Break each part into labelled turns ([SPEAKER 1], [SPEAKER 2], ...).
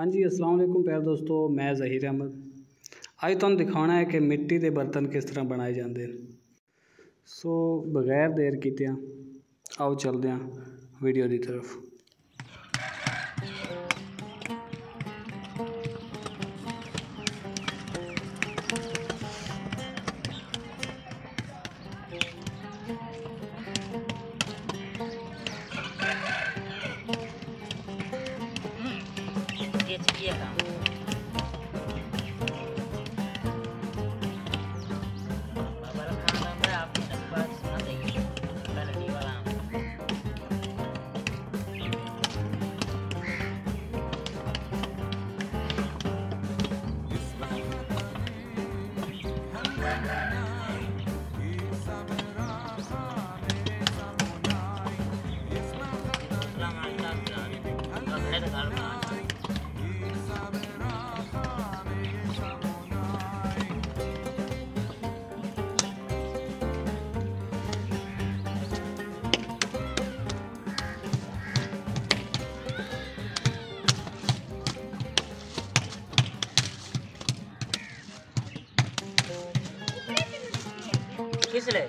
[SPEAKER 1] ਹਾਂਜੀ ਅਸਲਾਮ ਵਾਲੇਕੁਮ ਪਿਆਰੇ ਦੋਸਤੋ ਮੈਂ ਜ਼ਹੀਰ ਅਹਿਮਦ ਅੱਜ ਤੁਹਾਨੂੰ ਦਿਖਾਉਣਾ ਹੈ ਕਿ ਮਿੱਟੀ ਦੇ ਬਰਤਨ ਕਿਸ ਤਰ੍ਹਾਂ ਬਣਾਏ ਜਾਂਦੇ ਨੇ ਸੋ ਬਗੈਰ ਦੇਰ ਕੀਤਿਆਂ ਆਓ ਚੱਲਦੇ ਹਾਂ ਵੀਡੀਓ ਦੀ ਤਰਫ
[SPEAKER 2] खींच ले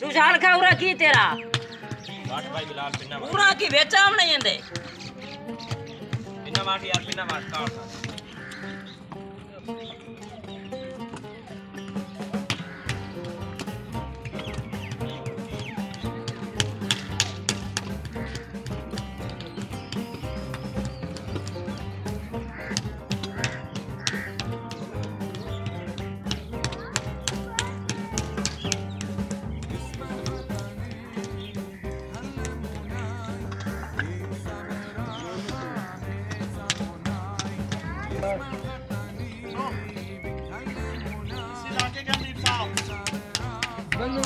[SPEAKER 2] तू जान का उरा की तेरा
[SPEAKER 3] बाट भाई बिलाल पिन्ना
[SPEAKER 2] उरा की बेचाम हम नहीं इंदे
[SPEAKER 3] पिन्ना मार यार पिन्ना मार काट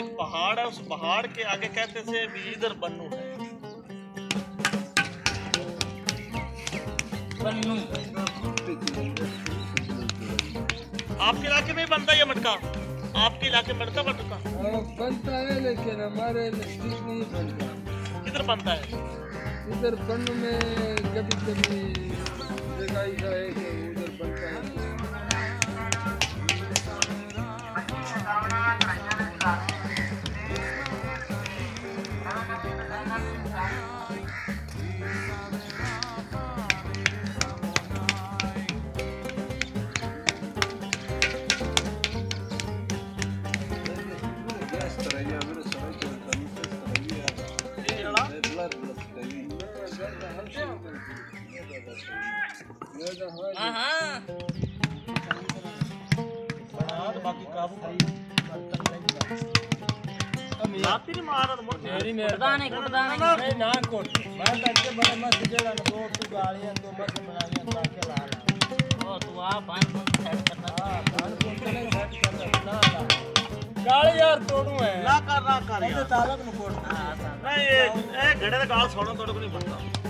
[SPEAKER 3] एक पहाड़ है उस पहाड़ के आगे कहते थे इधर बनू है आपके इलाके में बनता है मटका आपके इलाके में बनता मटका
[SPEAKER 4] हाँ, बनता है लेकिन हमारे नजदीक नहीं बनता
[SPEAKER 3] किधर बनता है
[SPEAKER 4] इधर बन में कभी कभी जाए कि उधर बनता है
[SPEAKER 3] ਹਾਂ ਹਾਂ ਬਣਾ ਤੇ
[SPEAKER 4] ਬਾਕੀ
[SPEAKER 2] ਕਾਬੂ ਰਾਤੀ
[SPEAKER 4] ਮਾਰਦ ਮੁੜ ਮੇਰੀ ਮਿਹਰਬਾਨੀ ਕੁੱਟਦਾ ਨਹੀਂ ਨਾ ਕੁੱਟ ਬੜਾ ਮਸਤ ਜਿਹੜਾ ਨੋ ਤੂੰ ਗਾਲੀਆਂ ਤੋਂ ਮਸਤ ਬਣਾਈਆਂ ਤਾਂ
[SPEAKER 2] ਕੇ ਲਾ ਲਾ ਉਹ ਤੂੰ ਆ ਬੰਨ
[SPEAKER 4] ਨੂੰ ਸੈੱਟ ਕਰਨਾ ਹਾਂ ਬੰਨ ਨੂੰ ਸੈੱਟ ਕਰਨਾ ਨਾ ਲਾ ਗਾਲ ਯਾਰ ਤੋੜੂ
[SPEAKER 3] ਐ ਨਾ ਕਰ ਨਾ
[SPEAKER 4] ਕਰ
[SPEAKER 3] ਇਹਦੇ
[SPEAKER 4] ਤਾਲਕ ਨੂੰ ਕੋਟ
[SPEAKER 3] ਨਹੀਂ ਇਹ ਇਹ ਘੜੇ ਦਾ ਗਾਲ ਸੁਣਨ ਤੁਹਾਡੇ ਕੋਲ ਨਹੀਂ
[SPEAKER 2] ਬਣਦਾ